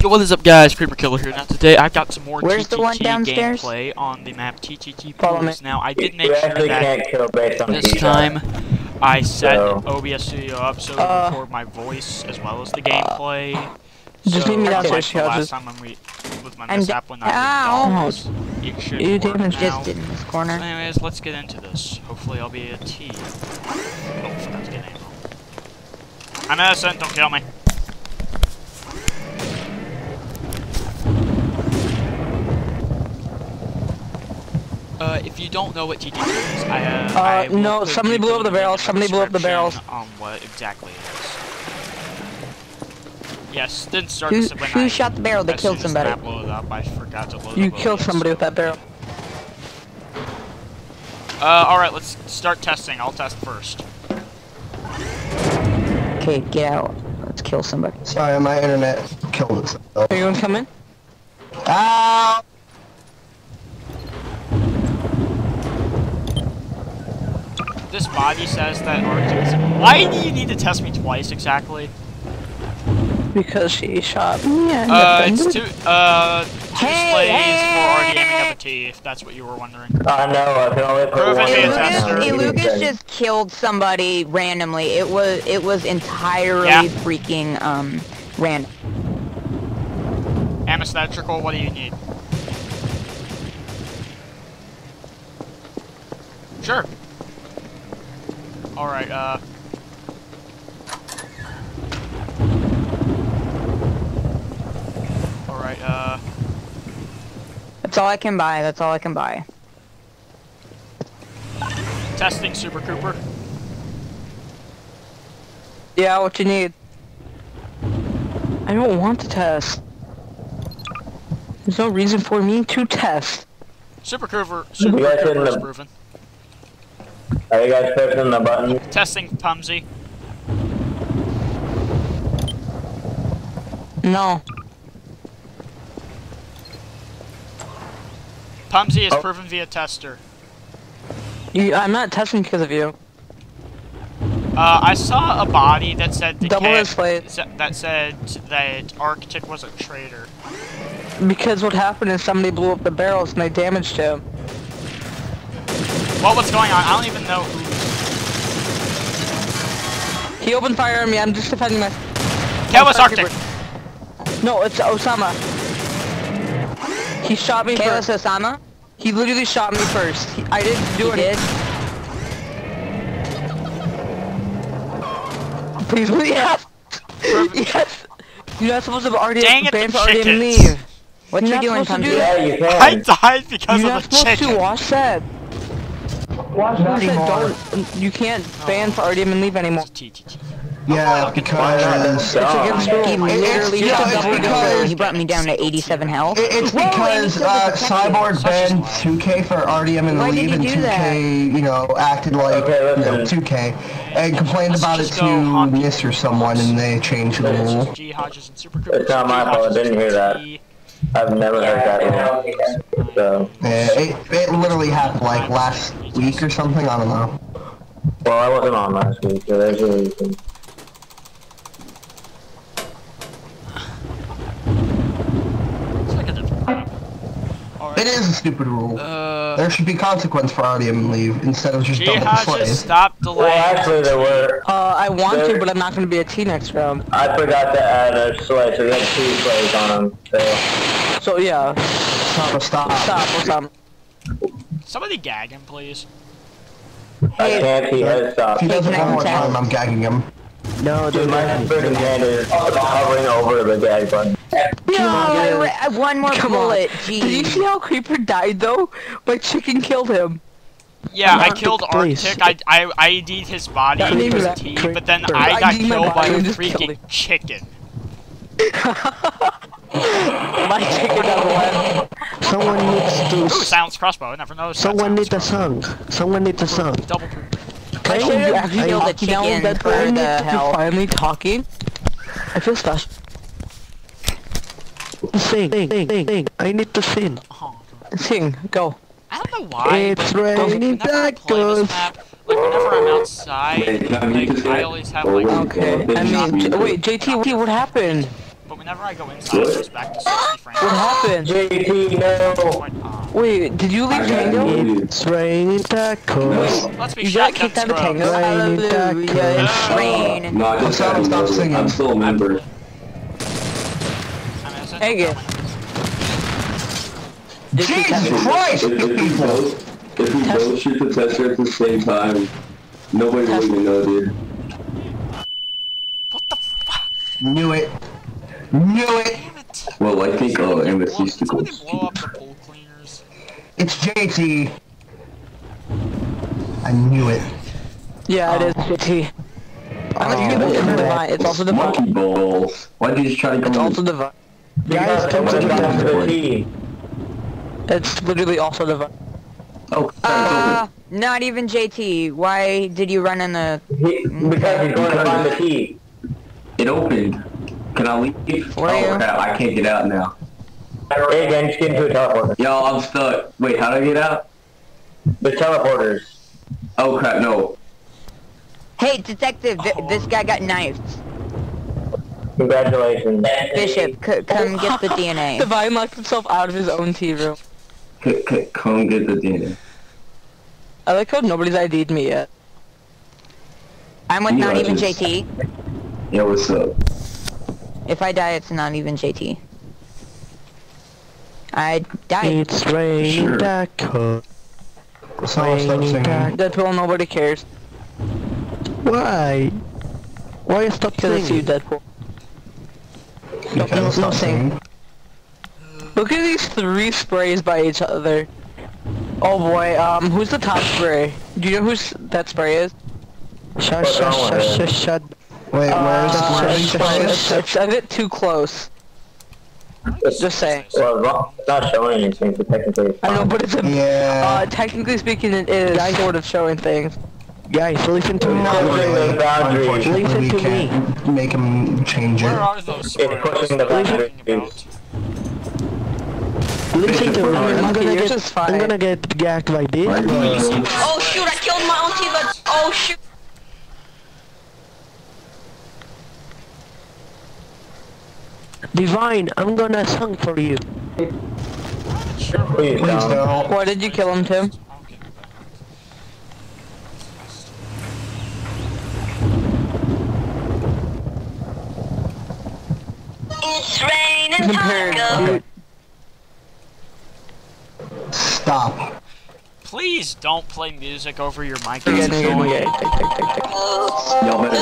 Yo, what is up guys, Creeper Killer here. Now today I've got some more Where's the one TTT downstairs? gameplay on the map TTT Follow me. Pools. Now I did You make sure actually that can't kill based on this D-shot. time I set So- OBS Studio up so Uh, to record my voice as well as the gameplay. just so, meet me unlike downstairs, the I'll last just- time when we, with my I'm mishap da- when I Ow. was it should You work damaged now. just in this So corner. anyways, let's get into this. Hopefully I'll be a T. Oh, forgot to get ammo. I'm innocent, don't kill me. Uh, if you don't know what TTT is, I, uh, Uh, I no, somebody blew up the link barrels, somebody blew up the barrels. On what exactly it is. Yes, didn't start Who, who I, shot the barrel that killed somebody? the map loaded up, I forgot to load You killed somebody so- with that barrel. Uh, alright, let's start testing. I'll test first. Okay, get out. Let's kill somebody. Sorry, my internet killed itself. Are you gonna come in? Ow! This body says that Arctic is... Why do you need to test me twice exactly? Because she shot me. and Uh, it's two, uh, two Hey, slays hey, for hey, RDMing hey. of a T, if that's what you were wondering. I know, I can only put Proven one in Lucas, there. hey, Hey, You Lucas just killed somebody randomly. It was it was entirely Yeah. freaking um random. Anesthetical, what do you need? Sure. Alright, uh... Alright, uh... That's all I can buy. That's all I can buy. Testing Super Cooper. Yeah, what you need? I don't want to test. There's no reason for me to test. Super Cooper, Super Cooper is the- proven. Are you guys pushing the button? Testing Pumsy. No. Pumsy is Oh. proven via tester. You, I'm not testing because of you. Uh, I saw a body that said the Double cat- plate. that said that Arctic was a traitor. Because what happened is somebody blew up the barrels and they damaged him. Well, what's going on? I don't even know who. He opened fire on me. I'm just defending my. That was oh, Arctic. Arctic. No, it's Osama. He shot me Okay, first. that's Osama. He literally shot me first. He, I didn't do You anything. did? Please, please, yes. yes. You're not supposed to already Dang it, ban for already leave. What You're you doing, supposed do Pumsy? that. Yeah, you I can. died because You're of not supposed to watch that. Watch I said don't. You can't ban for RDM and leave anymore. Yeah, because It's against the He rule. literally yeah, shot it's double because- He brought me down to 87 health. it, it's Whoa, wait, because he uh. Cyborg banned 2K for RDM and Why leave, and 2K, that? you know, acted like Okay, you know, 2K, and complained Let's about it to go hockey. NIST or someone, and they changed the rule. is G Hodges and Super Cooper. It's not my fault, I didn't hear that. I've never heard that one. So, Yeah, it, it literally happened like last week or something. I don't know. well, I wasn't on last week, so there's a reason. It's a different map. Alright. It is a stupid rule. Uh, There should be consequence for RDM and leave instead of just G double the Hodges, slays. stop Well, delaying. actually, there were. Uh, I want to, but I'm not going to be a T next round. I forgot to add a slay, so we have two plays on them. So, So yeah, Stop, stop. stop, Osama. Somebody gag him, please. I can't see head stop. If he does it can I one more contact- time, I'm gagging him. No, Dude, my freaking hand is hovering over the gag button. No, I ra- I- one more Come on. bullet. Did you see how Creeper died though? My chicken killed him. Yeah, I killed the police. Arctic. I I ID'd his body. That It means was a that T, Creeper- but then I I got ID'd killed by a and just killed freaking chicken. My chicken got left. Someone needs Ooh, to. silence crossbow. I never noticed. Someone needs a song. Someone needs a song. Double poop. I should You actually killed a talking now chicken that for we're the hell. finally talking. I feel special. Sing, sing, sing, sing. I need to sing. Oh, Sing, go. I don't know why. It's raining whenever I play this tacos. like whenever I'm outside, like I always have like. Okay. I mean, wait, JT, what- what happened? But whenever whenever I go inside, it goes back to 60 frames. What happened? JT, no. Point, Wait, did you leave Tango? It's raining tacos. let's be You got kicked out of scrubs. Tango? Raining Hallelujah. tacos. Rain. No, I just Stop, got stop singing. I'm still a member. I mean, it's Hey, just- again. Jesus. Christ, If, if we both, if we both shoot the tester at the same time, nobody will even know, dude. What the fuck? Knew it. Knew it. It. Well, I think uh, Somebody Amos blow- used to go. somebody blow up the pool cleaners. It's JT. I knew it. Yeah, it is JT. I'm Oh, gonna give it to Divine. It's also Divine. Monkey balls. Why'd you try to come It's in? also Divine. Guys, come to the Went back to the tester. T. It's literally also Divine. Oh, Uh, not even JT. Why did you run in the... He, because he's going to find the T. it opened. Can I leave? Where oh are you? crap, I can't get out now. Hey, again, just get into a teleporter. Yo, I'm stuck. Wait, how do I get out? The teleporters. Oh crap, no. Hey, detective, th- this guy got knifed. Congratulations. Bishop, c- come get the DNA. The Divine locked himself out of his own tea room. C- c- come get the DNA. I like how nobody's ID'd me yet. I'm with You not even just- JT. Yo, what's up? If I die, it's not even JT. I died. It's raining Sure. tacos. Someone Raining singing. Deadpool, nobody cares. Why? Why you stop Because it's you, singing? Deadpool. Because no stop singing. singing. Look at these three sprays by each other. Oh boy, um, who's the top spray? Do you know who's that spray is? Shut, What's shut, wrong with shut, shut, shut. Wait, where's Uh, where's it's, the it's, it's a bit too close. Just saying. Well, it's not- showing anything, so technically it's I know, but it's a, yeah. Uh, technically speaking, it is sort of showing things. Guys, listen to me. No, really boundaries. Listen to can't me. Make him change it. Where are those it's pushing the boundaries. Listen, listen to me. I'm gonna get, is. I'm gonna get gacked by this. Why do you go? Oh shoot, I killed my own but Oh shoot. Divine, I'm gonna sing for you. Please Please don't. don't. Why did you kill him, Tim? It's raining Compared, Stop. Please don't play music over your mic. Y'all better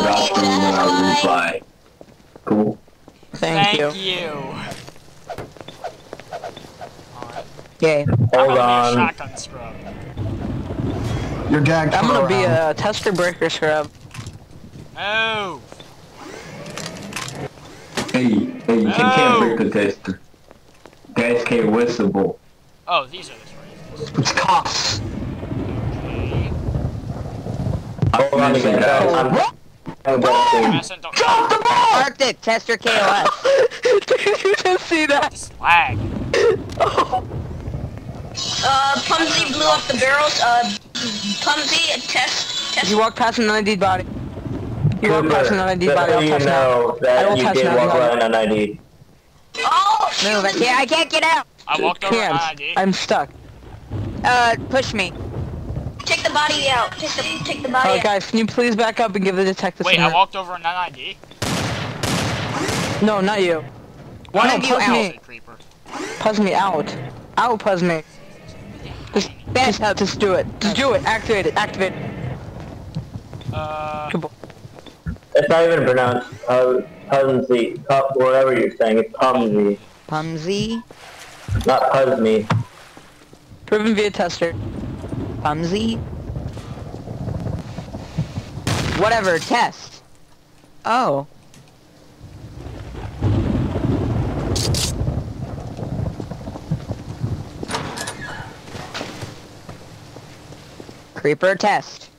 vouch for me when I reply. Cool. Thank, Thank you. you. Alright. Okay. I'm Hold gonna be a on. You're gagged I'm gonna be a tester breaker scrub. Oh! Hey, hey, you No. can't oh. break the tester. Guys can't whistle. Oh, these are the sprays. It's cops. Okay. Hold on again. I'm, I'm going Madison, don't Drop the ball! Arctic, tester KOS. Did you just see that? this lag. Uh, Pumsy blew up the barrels. Uh, Pumsy, test, test. You walk past an ID body. You walk past an ID body, so I'll you touch now. know I that will you touch did now, walk no. around an ID. Oh shoot. Move, I can't, I can't get out. I walked over an Can't. ID. I'm stuck. Uh, push me. Take the body out. Take the, take the body Alright out. guys, can you please back up and give the detective Wait, some I walked over an ID. No, not you. One no, of you puzz out. me. Creeper. Puzz me out. Out, puzz me. Just, Best just, just do it. Just do it. Activate it. Activate it. Uh, Good boy. It's not even pronounced uh, Pumsy, Pu- whatever you're saying. It's Pumsy, Pumsy. not Puzme. Proven via tester. Pumsy. Whatever, test. Oh. Creeper test.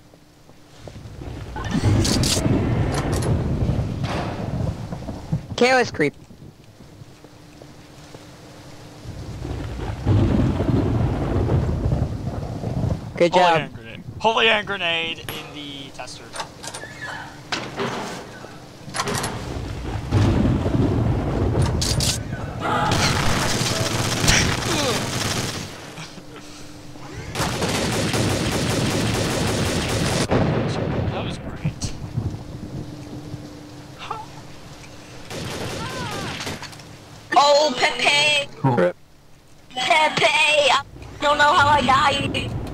KOS creep. Good job. Holy hand grenade. Holy hand grenade in the tester. that was great. Oh, Pepe! Cool. Pepe! I don't know how I died.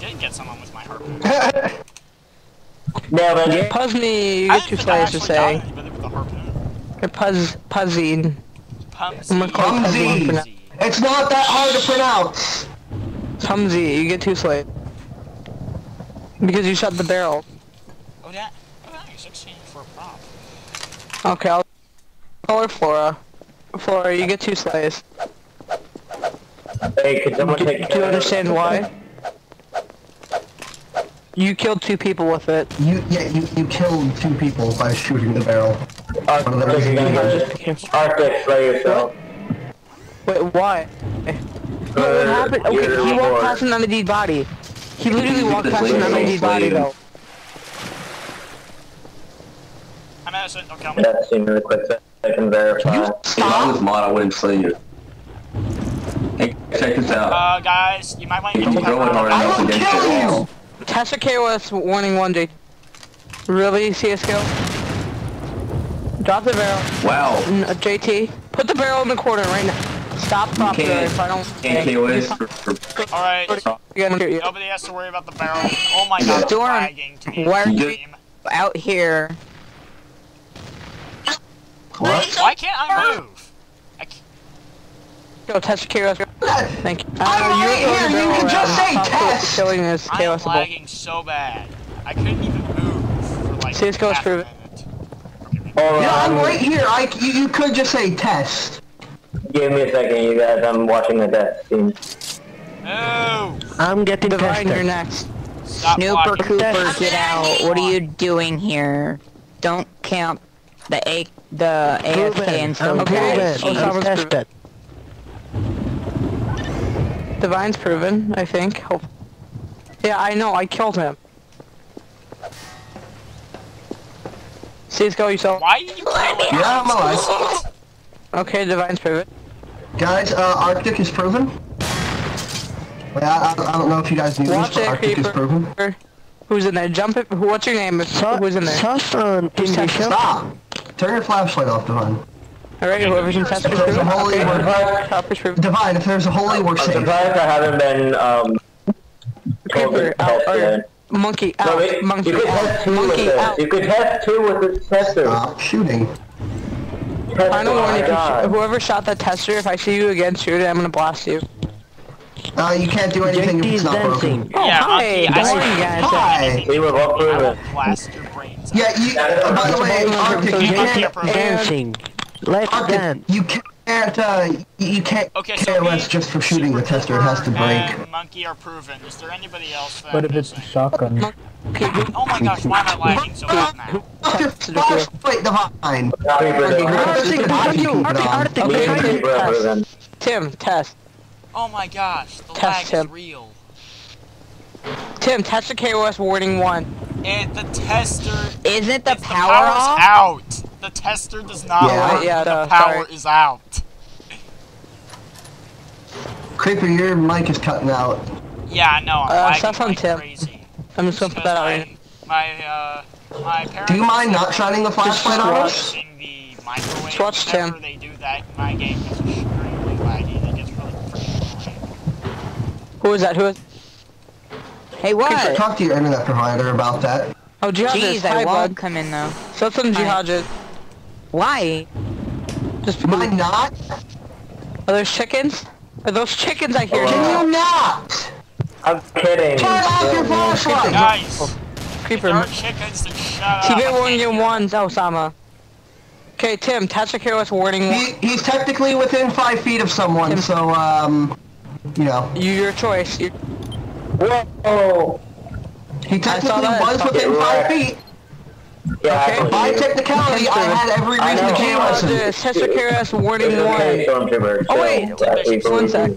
Did get someone with my harpoon. Nailed it. Puzzy, you I get two didn't think I to actually say. got anybody with a harpoon. Or Puzz, Puzzing. Pumsy. I'm gonna call it Pumsy. It's not that hard to pronounce. Pumsy, you get two slaves. Because you shot the barrel. Oh, that. Oh, nice. 16 for a prop. Okay, I'll call her Flora. Flora, you get two slaves. Hey, could someone Do, take do you understand why? You killed two people with it. You yeah you, you killed two people by shooting the barrel. Arctic, One of them is you're gonna behind. get Arctic, play yourself. Wait, why? What, what happened? Okay, he walked bored. past an undead body. He literally walked get past an the undead body though. I'm innocent. Don't kill me. That seemed really quick, so I can verify. If I was mod, I wouldn't slay you. Hey, check this out. Uh, guys, you might want to If get you to go in hard I will against kill the you! Wall, tester KOS warning one day. Really, CSGO? Drop the barrel. wow, N- uh, JT, put the barrel in the corner right now. Stop propping can't- if I don't. can't KOS for, for Alright, You're gonna get you. nobody has to worry about the barrel. Oh my god, it's Storm, lagging why are you- Out here. What? Why can't I move? I can't. Go tester KOS. Thank you. I'm Uh, right you're here, you barrel can just around. say test. Tess. Killing is I'm lagging so bad. I couldn't even move for like CS:GO is half proven. minute. Okay, maybe- Hold Yeah, I'm right here. I you, you could just say test. Give me a second, you guys. I'm watching the death scene. No! I'm getting Divine, you're next. Stop Snooper blocking. Cooper, I'm get out. lagging. What are you doing here? Don't count the A the AFK Proven. until I'm you Okay. Oh, tested. Divine's proven, I think. Hope. Yeah, I know. I killed him. CSGO, you saw. Why did you kill me? Yeah, I'm alive. Okay, Divine's proven. Guys, uh, Arctic is proven. Wait, I, I, I don't know if you guys knew this, Watch but it, Arctic is proven. Who's in there? Jump it. Who, what's your name? Sa- Who's in there? Sauce on Team Stop! Turn your flashlight off, Divine. Alright, whoever's in test is If there's a holy Okay. word, Top is. Divine, if there's a holy, we're I'm safe. surprised I haven't been, um, Creeper, to out. Or, yet. monkey, No, out. wait, Monkey, you could test out. two with Monkey, it. out. You could test two with this tester. Stop shooting. Test Final oh warning, my if you sh- whoever shot that tester, if I see you again, shoot it, I'm gonna blast you. Uh, you can't do anything if it's is not broken. dancing. Oh, Yeah, hi, Monkey, I how swear you guys? Hi. He was all I will proven. blast your brains. Yeah, you, uh, by the way, Arctic, you can't, dancing. Let's Arctic, dance. you can't, uh, you can't Okay, so KOS me, just for shooting the tester, it has to break. and Monkey are proven. Is there anybody else that What I'm if it's a shotgun? Okay, Oh my gosh, why am I lagging so bad now? Off your Tested it, too. flashlight, Divine! Creeper, Okay, though. who- Arctic, how do you keep it Arctic. Arctic, Arctic, test. Tim, test. Oh my gosh, the Test lag is real. Tim, test the KOS warning one. And the tester Isn't the power power's off? out. The tester does not Yeah. work. Yeah, the no, power sorry. is out. Creeper, your mic is cutting out. Yeah, I know. I'm Uh, lagging stuff on like Tim. crazy. I'm just gonna put that out right my, my, uh, my parents. Do you mind not shining the flashlight on us? Using the microwave. Just watch Whenever Tim. they do that, my game gets extremely laggy. It gets really freaking. Who is that? Who is? Hey, what? Creeper, what? talk to your internet provider about that. Oh, Jihad Jeez. I Hi, won't bud. come in though. So some Hi. Jihad is. Why? Just Am I not? Are those chickens? Are those chickens I hear? Hello? Can you not? I'm kidding. Turn off your flashlight! Guys, if Creeper. there are chickens, then shut up. TV I can't warning you hear. ones, Osama. Okay, Tim, test the KOS warning. He, he's technically within five feet of someone, so, um, you know. You, your choice. You, Whoa! He technically was within five feet. Yeah, Okay. By technicality, I had every I reason to know. KOS him. Jihad, test the warning It's one. Oh, wait. One sec.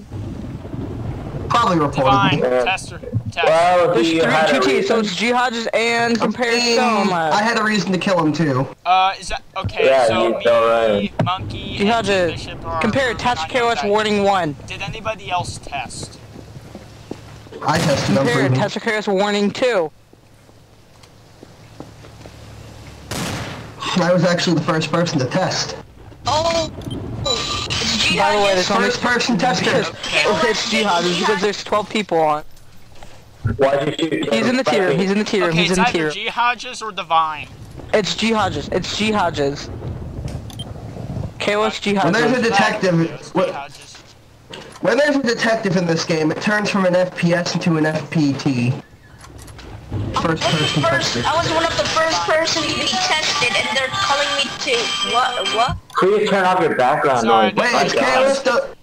Probably Divine, reported. Yeah. tester, test. Well, There's three had a two T, so reason. it's Jihad's and compare I had a reason to kill him too. Uh, is that okay? Yeah, so he's alright. me, Monkey, Jihad, and uh, Bishop compare proven test KOS warning one. Did anybody else test? I tested him Compare for test KOS warning two. I was actually the first person to test. Oh, it's By the way, jihadist. there's only First person tester. Oh, it's jihad because there's 12 people on. Why'd you shoot? He's in the tier. He's in the tier. Okay, He's in the either tier room. G Hodges or Divine. It's G Hodges. It's G Hodges. KOS G When there's a detective, when, when there's a detective in this game, it turns from an FPS into an FPT. First person First, tester. I was one of the first person to be tested, and they're calling me to what? What? Please turn off your background Sorry, noise. Wait, it's God. Uh, KOS. The,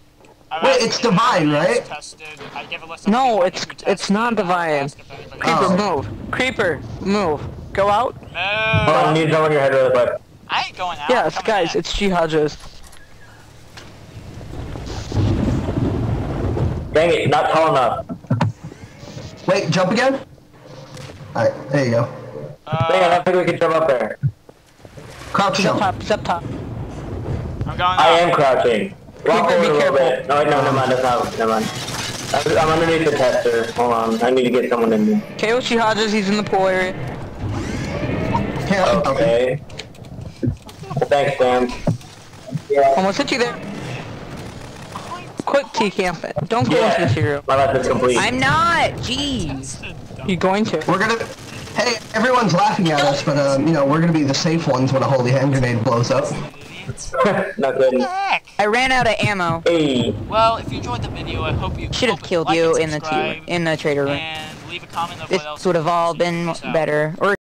Wait, it's Divine, right? is Tested. I give a list of No, it's it's not Divine. ask if anybody- Creeper, Oh. move. Creeper, move. Go out. Hold on, I No, need someone in your head really quick. I ain't going out. Yes, guys, in. it's G Hodges. Dang it, not tall enough. wait, jump again? Alright, there you go. Dang it, I Uh, don't think we can jump up there. Crouch He's up top. He's up top. I'm going I out. am crouching. Walk Creeper, forward be a little careful. bit. No, wait, no, never mind, that's not, never mind. I'm, I'm underneath the tester. Hold on, I need to get someone in there. KOS G Hodges, he's in the pool area. Can't. Okay. Well, thanks, Sam. Almost hit you there. Quick T camp it. Don't go into the tier room. My life is complete. I'm not. Jeez. You're going to. We're gonna. Hey, everyone's laughing at us, but um, you know, we're gonna be the safe ones when a holy hand grenade blows up. not good. Heck. I ran out of ammo. Hey. Well, if you enjoyed the video, I hope you Should have killed like you in the tier, subscribe, in the traitor room. and leave a comment of what else This would have all you wanna see. been better. Or